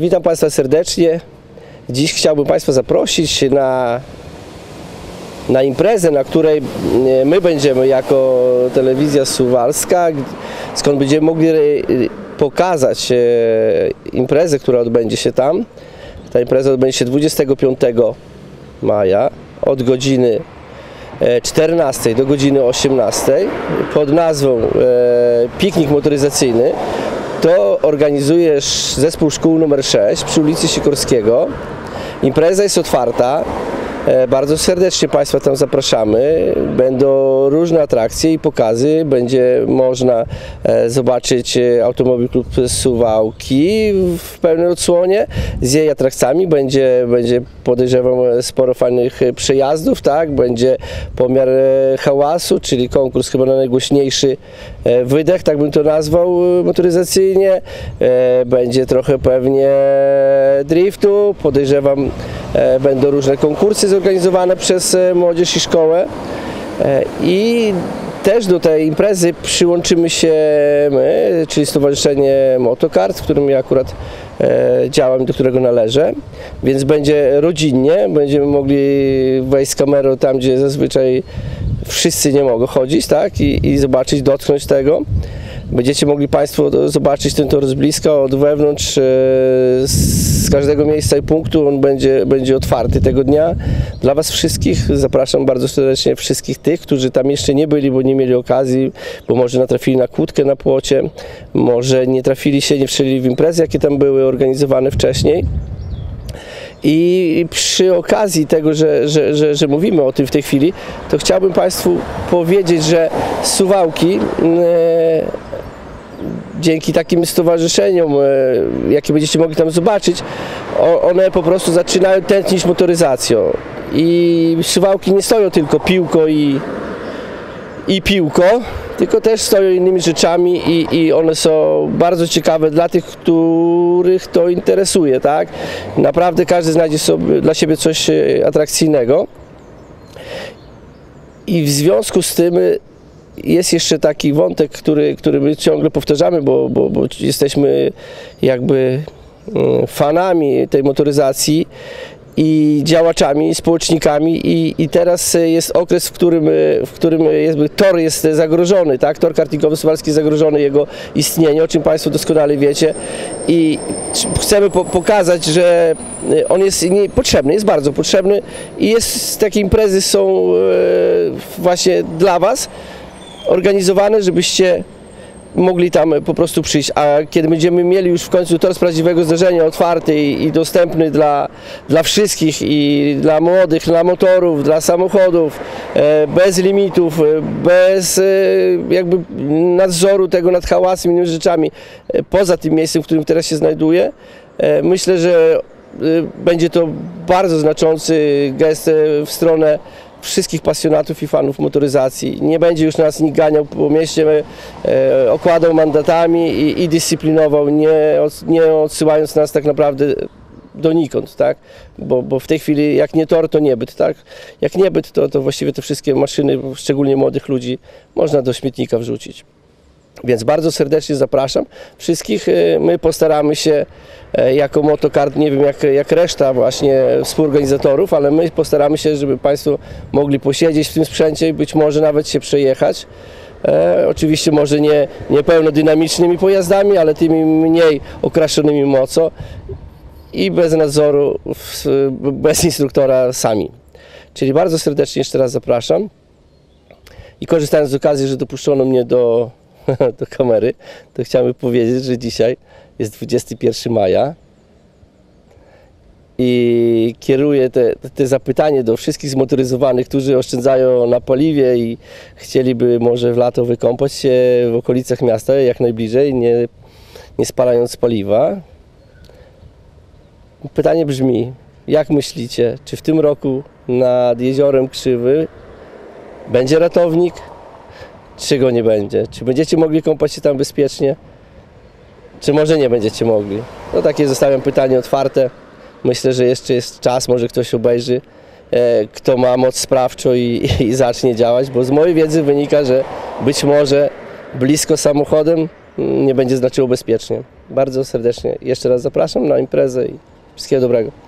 Witam Państwa serdecznie. Dziś chciałbym Państwa zaprosić na, na imprezę, na której e, my będziemy jako telewizja suwalska, skąd będziemy mogli e, pokazać e, imprezę, która odbędzie się tam. Ta impreza odbędzie się 25 maja od godziny e, 14 do godziny 18 pod nazwą e, Piknik Motoryzacyjny. To organizujesz zespół szkół numer 6 przy ulicy Sikorskiego. Impreza jest otwarta. E, Bardzo serdecznie Państwa tam zapraszamy. Będą różne atrakcje i pokazy. Będzie można e, zobaczyć e, Automobil Klub Suwałki w pełnej odsłonie z jej atrakcjami. Będzie, będzie podejrzewam sporo fajnych przejazdów, tak? Będzie pomiar hałasu, czyli konkurs chyba na najgłośniejszy wydech, tak bym to nazwał motoryzacyjnie. Będzie trochę pewnie driftu. Podejrzewam, będą różne konkursy zorganizowane przez e, młodzież i szkołę. E, I też do tej imprezy przyłączymy się my, czyli Stowarzyszenie Motokart, w którym ja akurat e, działam, do którego należę, więc będzie rodzinnie, będziemy mogli wejść z kamerą tam, gdzie zazwyczaj wszyscy nie mogą chodzić, tak, i, i zobaczyć, dotknąć tego. Będziecie mogli Państwo zobaczyć ten tor z bliska, od wewnątrz, e, z każdego miejsca i punktu. On będzie, będzie otwarty tego dnia dla Was wszystkich. Zapraszam bardzo serdecznie wszystkich tych, którzy tam jeszcze nie byli, bo nie mieli okazji, bo może natrafili na kłódkę na płocie, może nie trafili się, nie wszczęli w imprezy, jakie tam były organizowane wcześniej. I przy okazji tego, że, że, że, że mówimy o tym w tej chwili, to chciałbym Państwu powiedzieć, że Suwałki dzięki takim stowarzyszeniom, e, jakie będziecie mogli tam zobaczyć, one po prostu zaczynają tętnić motoryzacją. I Suwałki nie stoją tylko piłko i, i piłko, tylko też stoją innymi rzeczami i, i one są bardzo ciekawe dla tych, których to interesuje, tak? Naprawdę każdy znajdzie sobie dla siebie coś e, atrakcyjnego. I w związku z tym jest jeszcze taki wątek, który, który my ciągle powtarzamy, bo, bo, bo jesteśmy jakby mm, fanami tej motoryzacji i działaczami, społecznikami i, i teraz jest okres, w którym, w którym jest, tor jest zagrożony, tak? Tor kartingowy suwalski zagrożony, jego istnienie, o czym Państwo doskonale wiecie i chcemy po, pokazać, że on jest potrzebny, jest bardzo potrzebny i jest, takie imprezy są e, właśnie dla Was organizowane, żebyście mogli tam po prostu przyjść, a kiedy będziemy mieli już w końcu tor z prawdziwego zdarzenia otwarty i, i dostępny dla, dla wszystkich i dla młodych, dla motorów, dla samochodów, e, bez limitów, e, bez e, jakby nadzoru tego nad hałasem i innymi rzeczami, e, poza tym miejscem, w którym teraz się znajduję, e, myślę, że będzie to bardzo znaczący gest w stronę wszystkich pasjonatów i fanów motoryzacji. Nie będzie już nas nikt ganiał po mieście, e, okładał mandatami i, i dyscyplinował, nie, od, nie odsyłając nas tak naprawdę donikąd, tak? Bo, bo w tej chwili jak nie tor, to niebyt, tak? Jak niebyt, to, to właściwie te wszystkie maszyny, szczególnie młodych ludzi, można do śmietnika wrzucić. Więc bardzo serdecznie zapraszam wszystkich. E, My postaramy się e, jako motokart, nie wiem jak, jak reszta właśnie współorganizatorów, ale my postaramy się, żeby Państwo mogli posiedzieć w tym sprzęcie i być może nawet się przejechać. E, oczywiście może nie, nie pełnodynamicznymi pojazdami, ale tymi mniej okraszonymi mocą i bez nadzoru, w- bez instruktora sami. Czyli bardzo serdecznie jeszcze raz zapraszam. I korzystając z okazji, że dopuszczono mnie do, do kamery, to chciałbym powiedzieć, że dzisiaj jest 21 maja i kieruję te, te zapytanie do wszystkich zmotoryzowanych, którzy oszczędzają na paliwie i chcieliby może w lato wykąpać się w okolicach miasta jak najbliżej, nie, nie spalając paliwa. Pytanie brzmi, jak myślicie, czy w tym roku nad jeziorem Krzywy będzie ratownik, czy go nie będzie? Czy będziecie mogli kąpać się tam bezpiecznie, czy może nie będziecie mogli? No takie zostawiam pytanie otwarte. Myślę, że jeszcze jest czas, może ktoś obejrzy, e, kto ma moc sprawczą i, i zacznie działać, bo z mojej wiedzy wynika, że być może blisko samochodem mm, nie będzie znaczyło bezpiecznie. bardzo serdecznie jeszcze raz zapraszam na imprezę i wszystkiego dobrego.